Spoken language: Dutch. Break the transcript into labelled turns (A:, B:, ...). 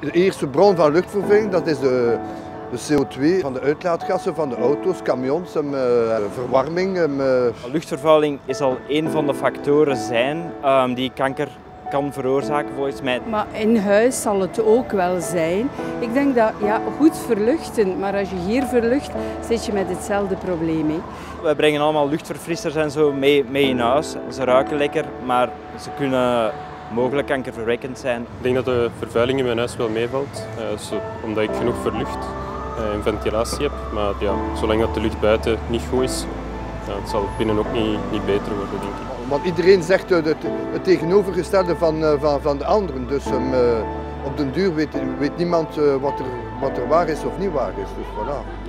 A: De eerste bron van luchtvervuiling dat is de, de CO2 van de uitlaatgassen van de auto's, camions, en, uh, verwarming. En, uh...
B: Luchtvervuiling is al een van de factoren zijn um, die kanker kan veroorzaken volgens mij.
C: Maar in huis zal het ook wel zijn. Ik denk dat ja, goed verluchten, maar als je hier verlucht, zit je met hetzelfde probleem. Hè.
B: We brengen allemaal luchtverfrissers en zo mee, mee in huis. Ze ruiken lekker, maar ze kunnen mogelijk kankerverwekkend zijn.
D: Ik denk dat de vervuiling in mijn huis wel meevalt, uh, omdat ik genoeg verlucht uh, en ventilatie heb. Maar ja, zolang dat de lucht buiten niet goed is, ja, het zal binnen ook niet, niet beter worden, denk ik.
A: Want iedereen zegt het, het tegenovergestelde van, van, van de anderen. Dus um, op den duur weet, weet niemand wat, er, wat er waar is of niet waar is. Dus voilà.